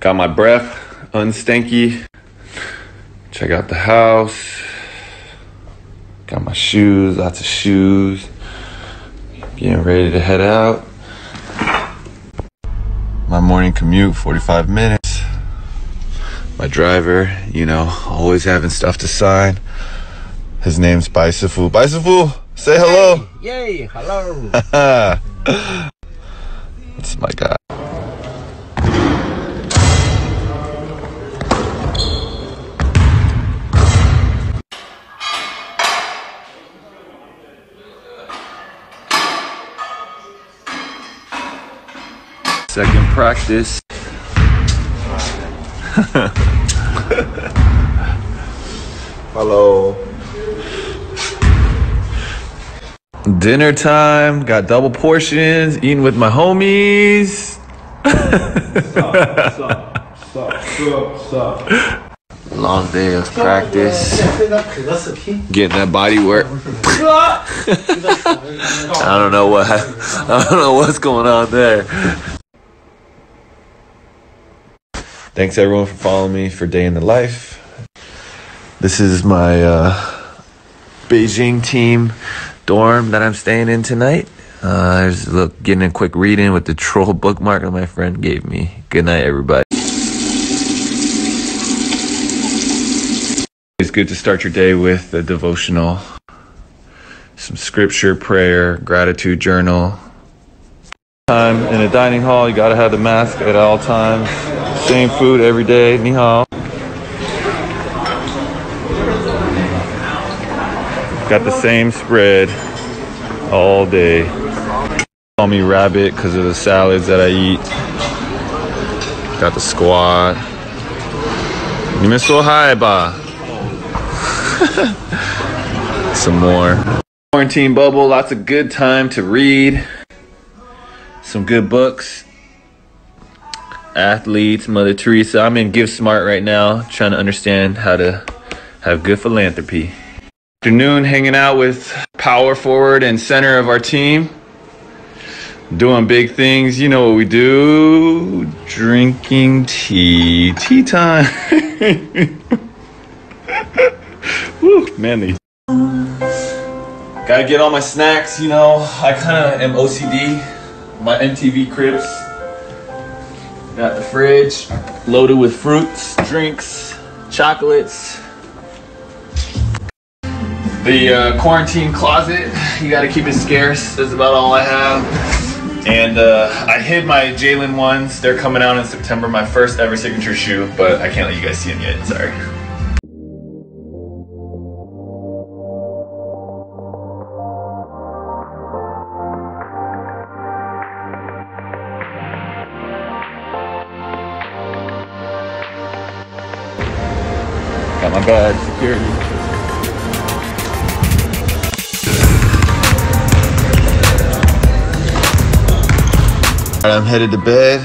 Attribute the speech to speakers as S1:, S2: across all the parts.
S1: Got my breath unstanky. Check out the house. Got my shoes, lots of shoes. Getting ready to head out. My morning commute, 45 minutes. My driver, you know, always having stuff to sign. His name's Bicycle. Bicycle, say hello.
S2: Yay, hello.
S1: That's my guy. second practice.
S3: Hello.
S1: Dinner time. Got double portions. Eating with my homies. Long day of practice. Getting that body work. I don't know what I don't know what's going on there. Thanks everyone for following me for day in the life. This is my uh, Beijing team dorm that I'm staying in tonight. Uh, there's a look, getting a quick read in with the troll bookmark that my friend gave me. Good night, everybody. It's good to start your day with a devotional, some scripture, prayer, gratitude journal. Time in a dining hall, you gotta have the mask at all times. Same food every day. Ni hao. Got the same spread all day. Call me rabbit because of the salads that I eat. Got the squad. You miss so high, ba. Some more. Quarantine bubble, lots of good time to read. Some good books. Athletes, Mother Teresa. I'm in Give Smart right now, trying to understand how to have good philanthropy. Afternoon hanging out with power forward and center of our team. Doing big things. You know what we do. Drinking tea. Tea time. Woo, manly. Gotta get all my snacks, you know. I kind of am OCD. My MTV cribs. Got the fridge loaded with fruits, drinks, chocolates. The uh, quarantine closet, you gotta keep it scarce. That's about all I have. And uh, I hid my JLin ones. They're coming out in September, my first ever signature shoe, but I can't let you guys see them yet. Sorry. Got my badge, security. I'm headed to bed.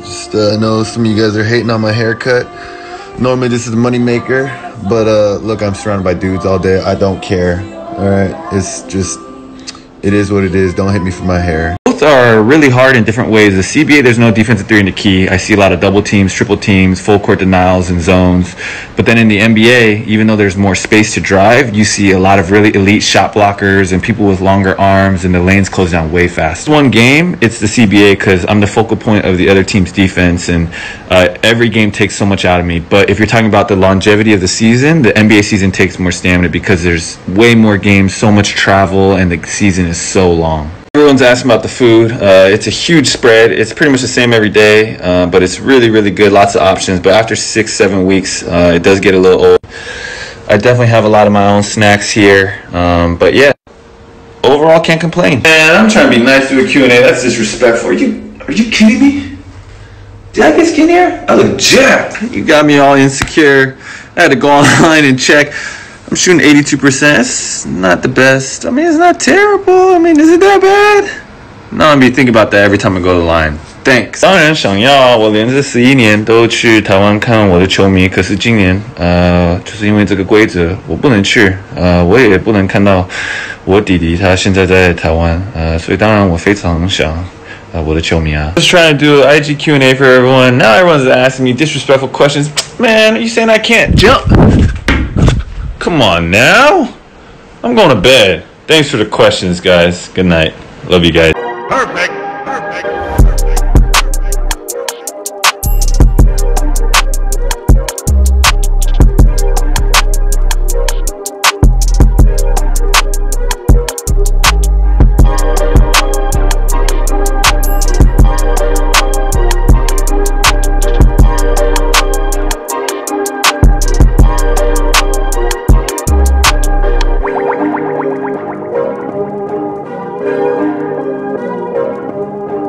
S1: Just uh, know some of you guys are hating on my haircut. Normally this is the money maker, but uh, look, I'm surrounded by dudes all day. I don't care. All right, it's just it is what it is. Don't hit me for my hair. Both are really hard in different ways. The CBA, there's no defensive three in the key. I see a lot of double teams, triple teams, full court denials, and zones. But then in the NBA, even though there's more space to drive, you see a lot of really elite shot blockers and people with longer arms, and the lanes close down way fast. One game, it's the CBA because I'm the focal point of the other team's defense, and uh, every game takes so much out of me. But if you're talking about the longevity of the season, the NBA season takes more stamina because there's way more games, so much travel, and the season is so long. Everyone's asking about the food. Uh, it's a huge spread. It's pretty much the same every day, uh, but it's really, really good. Lots of options. But after six, seven weeks, uh, it does get a little old. I definitely have a lot of my own snacks here. Um, but yeah, overall, can't complain. Man, I'm trying to be nice to a Q&A. That's disrespectful. Are you, are you kidding me? Did I get skinnier? I look jacked. You got me all insecure. I had to go online and check. I'm shooting 82%. It's not the best. I mean, it's not terrible. I mean, is it that bad? No, I mean, think about that every time I go to the line. Thanks。当然想要，我连着十一年都去台湾看我的球迷，可是今年呃，就是因为这个规则，我不能去，呃，我也不能看到我弟弟他现在在台湾，呃，所以当然我非常想。Uh, what a show me out. Just trying to do an IG Q&A for everyone. Now everyone's asking me disrespectful questions. Man, are you saying I can't jump? Come on now. I'm going to bed. Thanks for the questions, guys. Good night. Love you guys.
S3: Perfect.